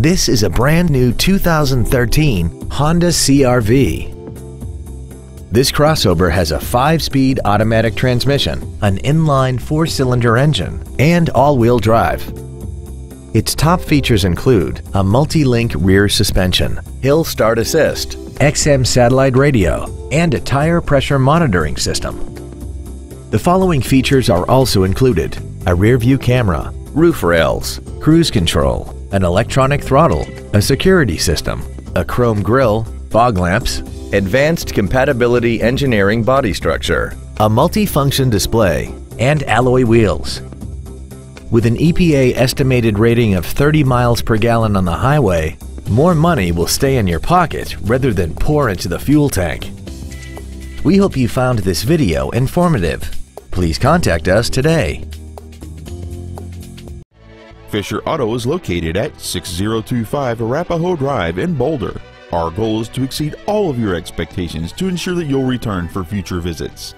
This is a brand new 2013 Honda CRV. This crossover has a 5-speed automatic transmission, an inline 4-cylinder engine, and all-wheel drive. Its top features include a multi-link rear suspension, hill start assist, XM satellite radio, and a tire pressure monitoring system. The following features are also included a rear view camera, roof rails, cruise control, an electronic throttle, a security system, a chrome grille, fog lamps, advanced compatibility engineering body structure, a multi-function display, and alloy wheels. With an EPA estimated rating of 30 miles per gallon on the highway, more money will stay in your pocket rather than pour into the fuel tank. We hope you found this video informative. Please contact us today. Fisher Auto is located at 6025 Arapahoe Drive in Boulder. Our goal is to exceed all of your expectations to ensure that you'll return for future visits.